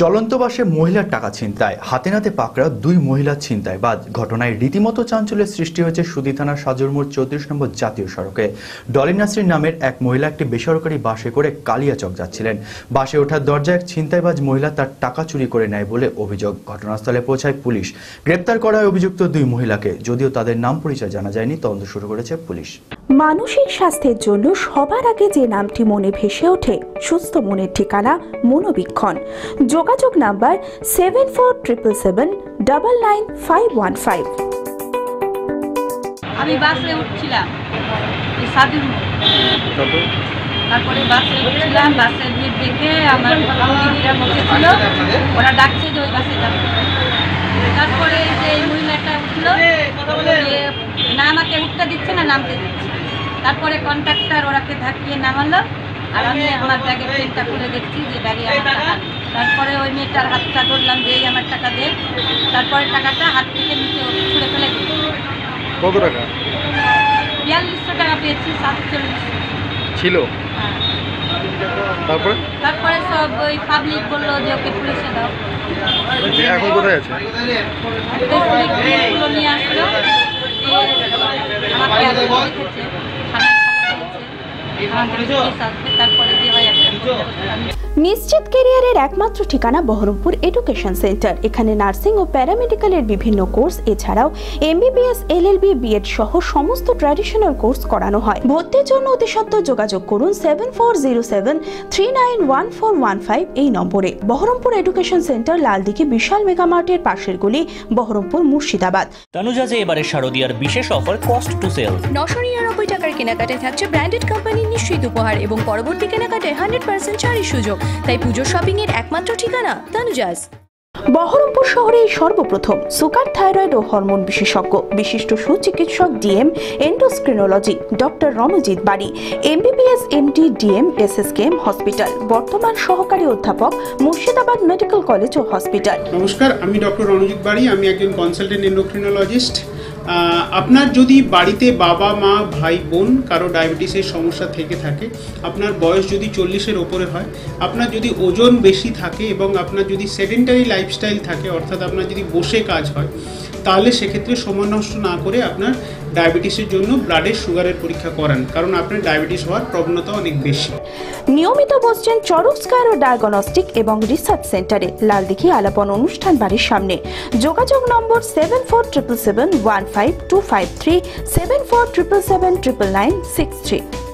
চলন্ত বাসে মহিলার টাকা ছিনতাই, হাতে নাতে পাকড়া দুই মহিলা ছিনতাই বাদ। ঘটনায় রীতিমতো চাঞ্চল্যের সৃষ্টি হয়েছে সুদি থানার সাজুরমোড় চৌত্রিশ নম্বর জাতীয় সড়কে। ডলি নাসরিন নামের এক মহিলা একটি বেসরকারি বাসে করে কালিয়াচক যাচ্ছিলেন। বাসে ওঠার দরজায় এক ছিনতাইবাজ মহিলা তার টাকা চুরি করে নেয় বলে অভিযোগ। ঘটনাস্থলে পৌঁছায় পুলিশ। গ্রেপ্তার করায় অভিযুক্ত দুই মহিলাকে, যদিও তাদের নাম পরিচয় জানা যায়নি, তদন্ত শুরু করেছে পুলিশ। মানসিক স্বাস্থ্যের জন্য সবার আগে যে নামটি মনে ভেসে ওঠে, সুস্থ মনের ঠিকানা মনোবীক্ষণ। যোগাযোগ number seven four triple seven double nine five one five. আমি বাসে উঠছিলাম সাদির তারপরে? বাসে উঠছিলাম বাসের ভিড় দেখে আমার দিদিরা বসেছিল। ওরা ডাকছে যে ওই বাসে যাবে তারপরে যে এই মহিলাটা উঠল না আমাকে উঠতে দিচ্ছে না নামতে দিচ্ছে। তারপরে কন্ট্রাক্টর ওরাকে ধাক্কিয়ে নামালো। আর আমি আমার ব্যাগের চেনটা খুলে দেখছি যে ব্যাগে আমার টাকা। তারপরে ওই মেয়েটার হাতটা ধরলাম যে এই আমার টাকা দে। তারপরে টাকাটা হাত থেকে নিচে ছুঁড়ে ফেলে দিল। কত টাকা? বিয়াল্লিশশো টাকা পেয়েছি সাতচল্লিশ। ছিল? তারপরে? তারপরে সব ওই পাবলিক বলল যে ওকে পুলিশে দাও। এখন কোথায় আছে? নিয়ে আসলো আমাকে আগে দেখেছে থানায় খবর দিয়েছে আমাকে পুলিশ আসবে তারপরে দিয়ে হয় একটা আমি নিশ্চিত কেরিয়ারের একমাত্র ঠিকানা বহরমপুর এডুকেশন সেন্টার। এখানে নার্সিং ও প্যারামেডিক্যালের বিভিন্ন কোর্স এছাড়াও এমবিবিএস এলএলবি বিএড সহ সমস্ত ট্র্যাডিশনাল কোর্স করানো হয়। ভর্তির জন্য অতি সত্ত্বর যোগাযোগ করুন seven four zero seven three nine one four one five এই নম্বরে। বহরমপুর এডুকেশন সেন্টার লালদিঘি বিশাল মেগামার্টের পাশের গলি বহরমপুর মুর্শিদাবাদ। তানুজাজে এবারে শারদিয়ার বিশেষ অফার কস্ট টু সেল নশো নিরানব্বই টাকার কেনাকাটায় থাকছে ব্র্যান্ডেড কোম্পানির নিশ্চিত উপহার এবং পরবর্তী কেনাকাটায় হান্ড্রেড পার্সেন্ট ছাড়ের সুযোগ। তাই পুজোর শপিং এর একমাত্র ঠিকানা তানুজাজ বহরমপুর শহরে এই সর্বপ্রথম সুগার থাইরয়েড ও হরমোন বিশেষজ্ঞ বিশিষ্ট সুচিকিৎসক DM endocrinology doctor Ranajit Bari MBBS MD DM SSKM hospital বর্তমান সহকারী অধ্যাপক মুর্শিদাবাদ মেডিকেল কলেজ ও হসপিটাল। নমস্কার আমি ডক্টর রণজিৎ বাড়ি আমি একজন কনসালটেন্ট এন্ডোক্রিনোলজিস্ট আপনার যদি বাড়িতে বাবা, মা, ভাই, বোন কারও ডায়াবেটিসের সমস্যা থেকে থাকে, আপনার বয়স যদি চল্লিশের ওপরে হয়, আপনার যদি ওজন বেশি থাকে এবং আপনার যদি সেডেন্টারি লাইফস্টাইল থাকে, অর্থাৎ আপনার যদি বসে কাজ হয়, তাহলে সেক্ষেত্রে সময় নষ্ট না করে আপনার ডায়াবেটিসের জন্য ব্লাডের সুগারের পরীক্ষা করান, কারণ আপনার ডায়াবেটিস হওয়ার প্রবণতা অনেক বেশি। নিয়মিত বসছেন চরক স্কয়ার ও ডায়াগনস্টিক এবং রিসার্চ সেন্টারে, লালদিঘি আলাপন অনুষ্ঠান বাড়ির সামনে। যোগাযোগ number seven four triple seven one 015 253 7477 99963.